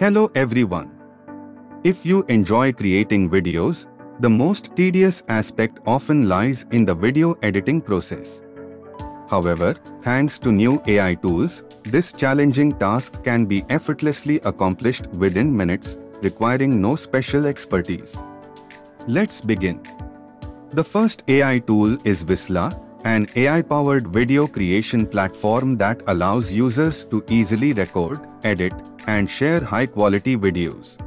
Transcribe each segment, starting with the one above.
Hello everyone. If you enjoy creating videos, the most tedious aspect often lies in the video editing process. However, thanks to new AI tools, this challenging task can be effortlessly accomplished within minutes, requiring no special expertise. Let's begin. The first AI tool is Visla, an AI-powered video creation platform that allows users to easily record, edit, and share high-quality videos.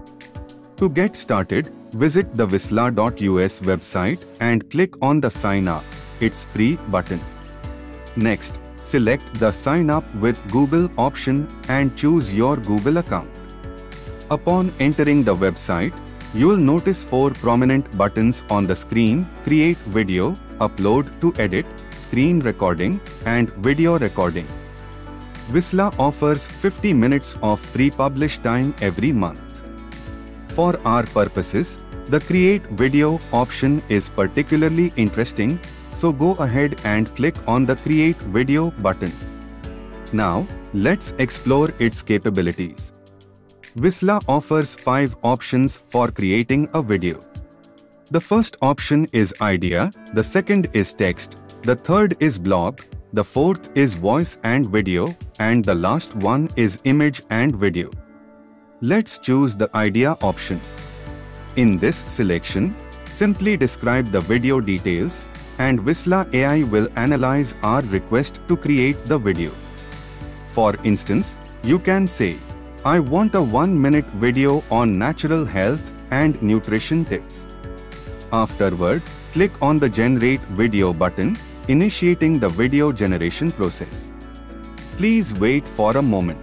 To get started, visit the Visla.us website and click on the Sign Up, it's free button. Next, select the Sign Up with Google option and choose your Google account. Upon entering the website, you'll notice four prominent buttons on the screen Create Video, Upload to Edit, Screen Recording, and Video Recording. Visla offers 50 minutes of free publish time every month. For our purposes, the Create Video option is particularly interesting, so go ahead and click on the Create Video button. Now, let's explore its capabilities. Visla offers 5 options for creating a video. The first option is idea, the second is text, the third is blog, the fourth is voice and video, and the last one is image and video. Let's choose the idea option. In this selection, simply describe the video details and Visla AI will analyze our request to create the video. For instance, you can say, I want a 1 minute video on natural health and nutrition tips. Afterward, click on the Generate Video button, initiating the video generation process. Please wait for a moment.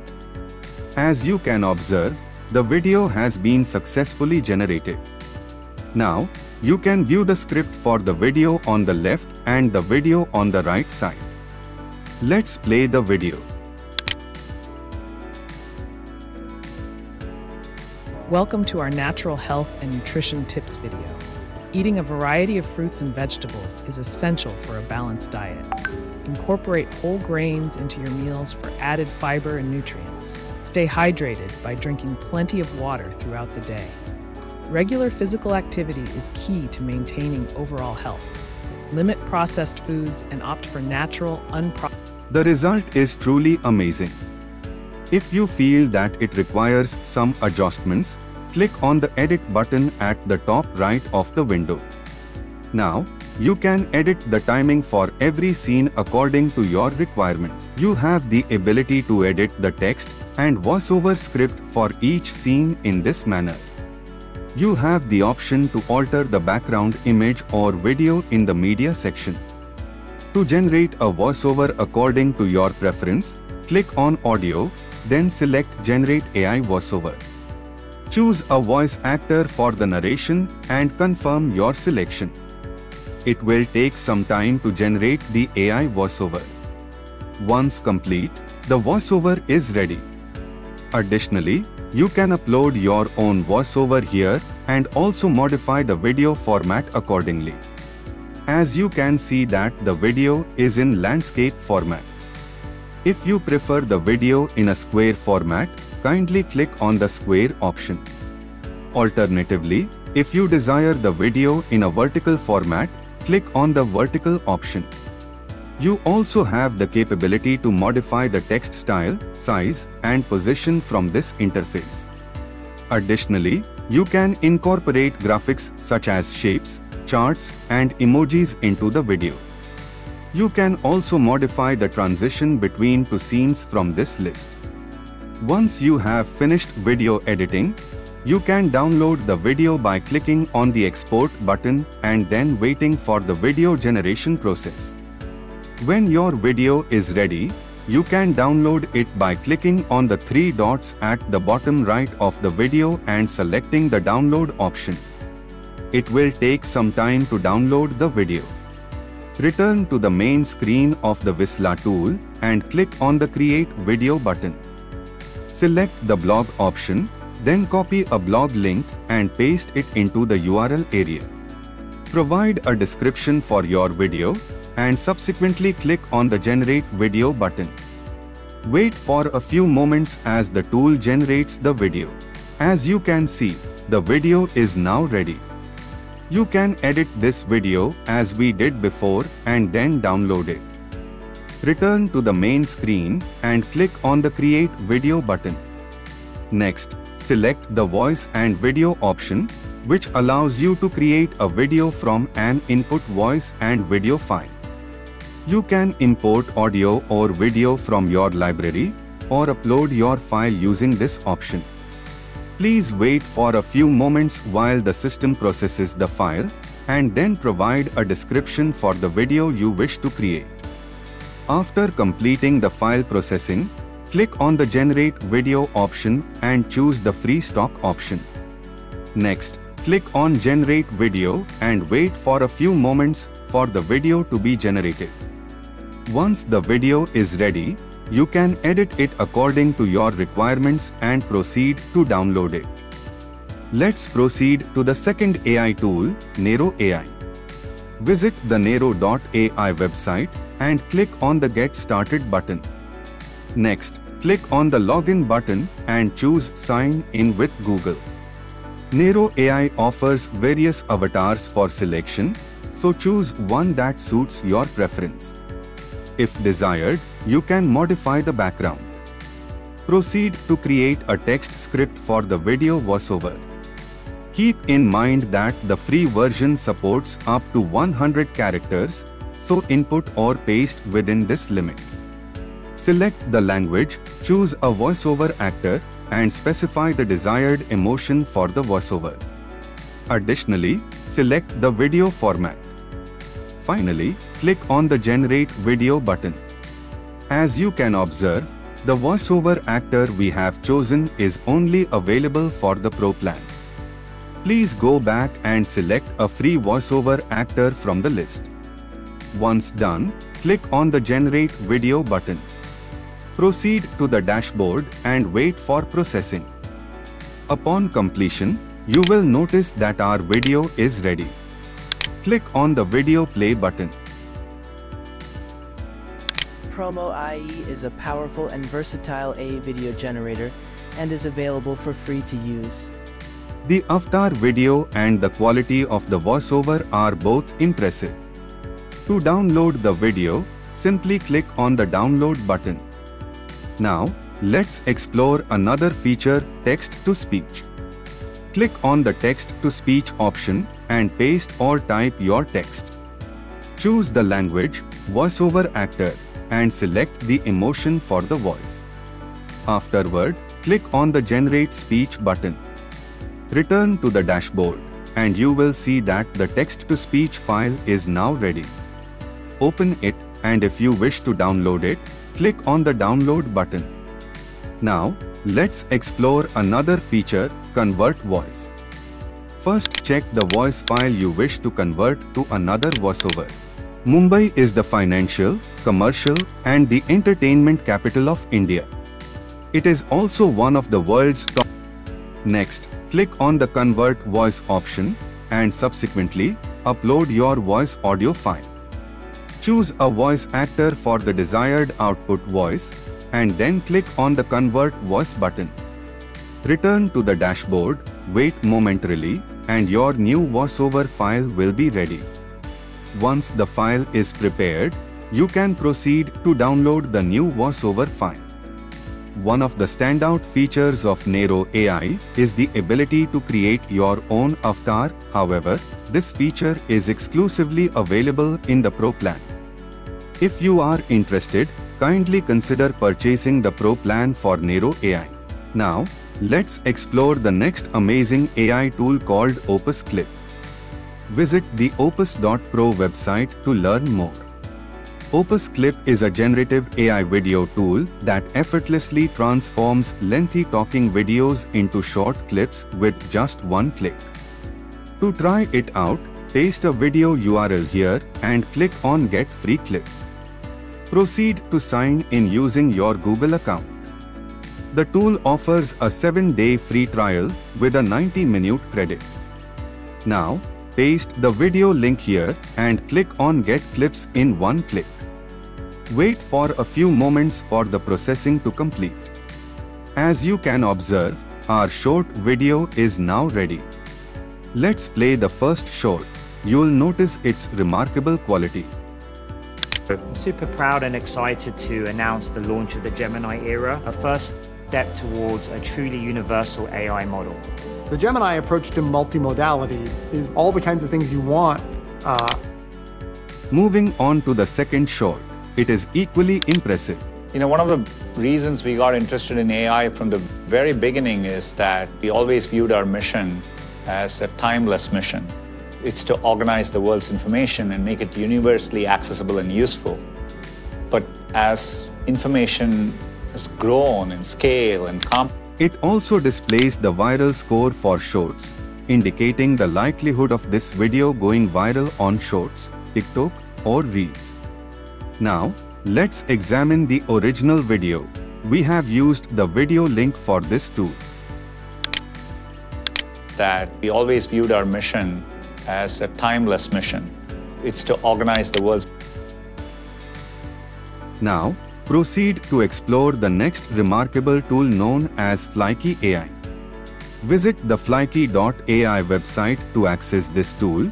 As you can observe, the video has been successfully generated. Now, you can view the script for the video on the left and the video on the right side. Let's play the video. Welcome to our natural health and nutrition tips video. Eating a variety of fruits and vegetables is essential for a balanced diet. Incorporate whole grains into your meals for added fiber and nutrients. Stay hydrated by drinking plenty of water throughout the day. Regular physical activity is key to maintaining overall health. Limit processed foods and opt for natural, unprocessed. The result is truly amazing. If you feel that it requires some adjustments, click on the Edit button at the top right of the window. Now, you can edit the timing for every scene according to your requirements. You have the ability to edit the text and voiceover script for each scene in this manner. You have the option to alter the background image or video in the media section. To generate a voiceover according to your preference, click on Audio then select Generate AI VoiceOver. Choose a voice actor for the narration and confirm your selection. It will take some time to generate the AI voiceover. Once complete, the voiceover is ready. Additionally, you can upload your own voiceover here and also modify the video format accordingly. As you can see that the video is in landscape format. If you prefer the video in a square format, kindly click on the square option. Alternatively, if you desire the video in a vertical format, click on the vertical option. You also have the capability to modify the text style, size, and position from this interface. Additionally, you can incorporate graphics such as shapes, charts, and emojis into the video. You can also modify the transition between two scenes from this list. Once you have finished video editing, you can download the video by clicking on the export button and then waiting for the video generation process. When your video is ready, you can download it by clicking on the three dots at the bottom right of the video and selecting the download option. It will take some time to download the video. Return to the main screen of the Visla tool and click on the Create Video button. Select the blog option, then copy a blog link and paste it into the URL area. Provide a description for your video and subsequently click on the Generate Video button. Wait for a few moments as the tool generates the video. As you can see, the video is now ready. You can edit this video as we did before and then download it. Return to the main screen and click on the Create Video button. Next, select the Voice and Video option, which allows you to create a video from an input voice and video file. You can import audio or video from your library or upload your file using this option. Please wait for a few moments while the system processes the file and then provide a description for the video you wish to create. After completing the file processing, click on the Generate Video option and choose the Free Stock option. Next, click on Generate Video and wait for a few moments for the video to be generated. Once the video is ready, you can edit it according to your requirements and proceed to download it. Let's proceed to the second AI tool, Neiro AI. Visit the Neiro.ai website and click on the Get Started button. Next, click on the Login button and choose Sign in with Google. Neiro AI offers various avatars for selection, so choose one that suits your preference. If desired, you can modify the background. Proceed to create a text script for the video voiceover. Keep in mind that the free version supports up to 100 characters, so input or paste within this limit. Select the language, choose a voiceover actor, and specify the desired emotion for the voiceover. Additionally, select the video format. Finally, click on the Generate Video button. As you can observe, the voiceover actor we have chosen is only available for the Pro plan. Please go back and select a free voiceover actor from the list. Once done, click on the Generate Video button. Proceed to the dashboard and wait for processing. Upon completion, you will notice that our video is ready. Click on the Video Play button. Promo IE is a powerful and versatile AI video generator and is available for free to use. The avatar video and the quality of the voiceover are both impressive. To download the video, simply click on the download button. Now, let's explore another feature text-to-speech. Click on the text-to-speech option and paste or type your text. Choose the language, voiceover actor, and select the emotion for the voice. Afterward, click on the Generate Speech button. Return to the dashboard and you will see that the text-to-speech file is now ready. Open it and if you wish to download it, click on the download button. Now, let's explore another feature, Convert Voice. First check the voice file you wish to convert to another voiceover. Mumbai is the financial, commercial and the entertainment capital of India. It is also one of the world's top. Next, click on the Convert Voice option and subsequently upload your voice audio file. Choose a voice actor for the desired output voice and then click on the Convert Voice button. Return to the dashboard, wait momentarily and your new voiceover file will be ready. Once the file is prepared, you can proceed to download the new voiceover file. One of the standout features of Neiro AI is the ability to create your own avatar. However, this feature is exclusively available in the Pro plan. If you are interested, kindly consider purchasing the Pro plan for Neiro AI. Now, let's explore the next amazing AI tool called Opus Clip. Visit the opus.pro website to learn more. Opus Clip is a generative AI video tool that effortlessly transforms lengthy talking videos into short clips with just one click. To try it out, paste a video URL here and click on Get Free Clips. Proceed to sign in using your Google account. The tool offers a 7-day free trial with a 90-minute credit. Now, paste the video link here and click on Get Clips in one click. Wait for a few moments for the processing to complete. As you can observe, Our short video is now ready. Let's play the first short. You'll notice its remarkable quality. I'm super proud and excited to announce the launch of the Gemini Era, a first step towards a truly universal AI model. The Gemini approach to multimodality is all the kinds of things you want. Uh, Moving on to the second short, it is equally impressive. You know, one of the reasons we got interested in AI from the very beginning is that we always viewed our mission as a timeless mission. It's to organize the world's information and make it universally accessible and useful. But as information has grown in scale and comp It also displays the viral score for shorts, indicating the likelihood of this video going viral on shorts, TikTok or Reels. Now, let's examine the original video. We have used the video link for this tool. that we always viewed our mission as a timeless mission. It's to organize the world. Now, proceed to explore the next remarkable tool known as Fliki AI. Visit the fliki.ai website to access this tool,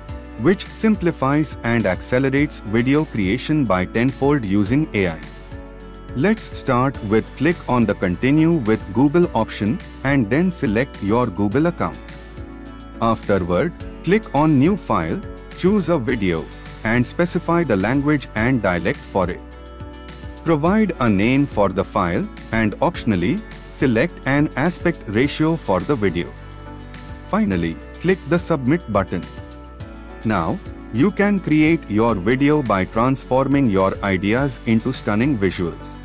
which simplifies and accelerates video creation by tenfold using AI. Let's start with click on the Continue with Google option and then select your Google account. Afterward, click on New File, choose a video, and specify the language and dialect for it. Provide a name for the file and optionally, select an aspect ratio for the video. Finally, click the Submit button. Now, you can create your video by transforming your ideas into stunning visuals.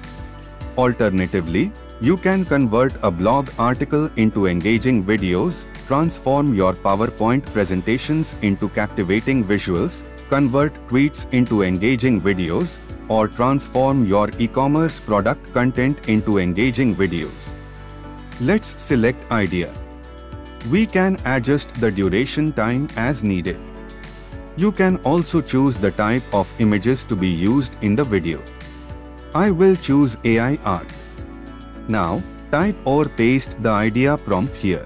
Alternatively, you can convert a blog article into engaging videos, transform your PowerPoint presentations into captivating visuals, convert tweets into engaging videos, or transform your e-commerce product content into engaging videos. Let's select idea. We can adjust the duration time as needed. You can also choose the type of images to be used in the video. I will choose AI art. Now, type or paste the idea prompt here.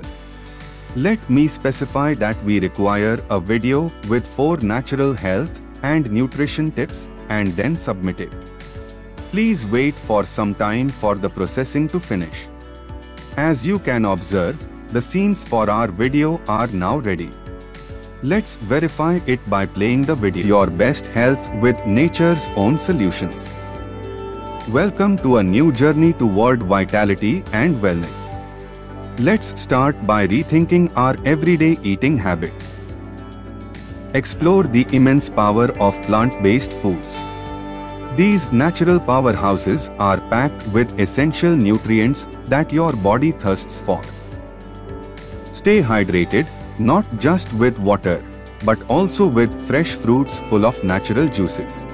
Let me specify that we require a video with 4 natural health and nutrition tips and then submit it. Please wait for some time for the processing to finish. As you can observe, the scenes for our video are now ready. Let's verify it by playing the video. Your best health with nature's own solutions. Welcome to a new journey toward vitality and wellness. Let's start by rethinking our everyday eating habits. Explore the immense power of plant-based foods. These natural powerhouses are packed with essential nutrients that your body thirsts for. Stay hydrated, not just with water, but also with fresh fruits full of natural juices.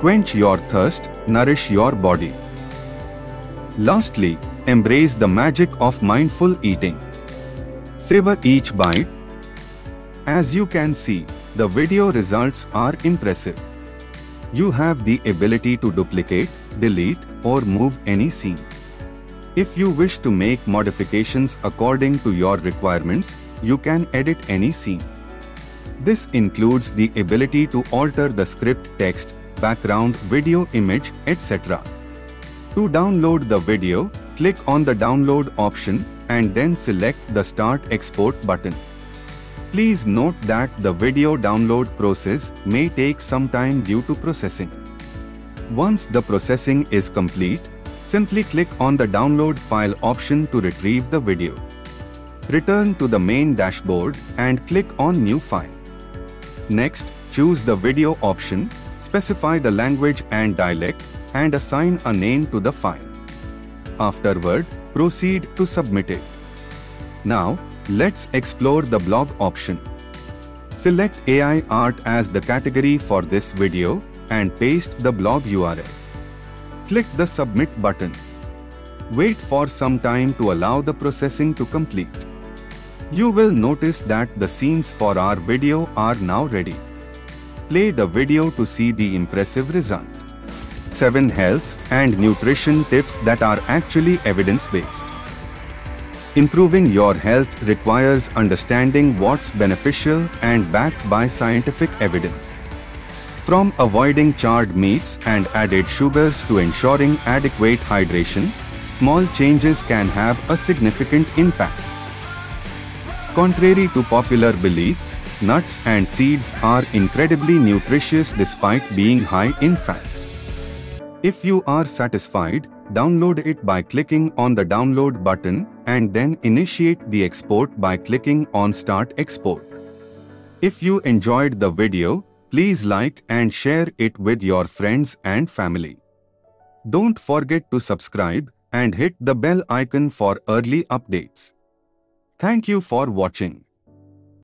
Quench your thirst, nourish your body. Lastly, embrace the magic of mindful eating. Savor each bite. As you can see, the video results are impressive. You have the ability to duplicate, delete, or move any scene. If you wish to make modifications according to your requirements, you can edit any scene. This includes the ability to alter the script text, background, video image, etc. To download the video, click on the download option and then select the start export button. Please note that the video download process may take some time due to processing. Once the processing is complete, simply click on the download file option to retrieve the video. Return to the main dashboard and click on new file. Next, choose the video option, specify the language and dialect and assign a name to the file. Afterward, proceed to submit it. Now, let's explore the blog option. Select AI art as the category for this video and paste the blog URL. Click the submit button. Wait for some time to allow the processing to complete. You will notice that the scenes for our video are now ready. Play the video to see the impressive result. 7 health and nutrition tips that are actually evidence-based. Improving your health requires understanding what's beneficial and backed by scientific evidence. From avoiding charred meats and added sugars to ensuring adequate hydration, small changes can have a significant impact. Contrary to popular belief, nuts and seeds are incredibly nutritious despite being high in fat. If you are satisfied, download it by clicking on the download button and then initiate the export by clicking on start export. If you enjoyed the video, please like and share it with your friends and family. Don't forget to subscribe and hit the bell icon for early updates. Thank you for watching.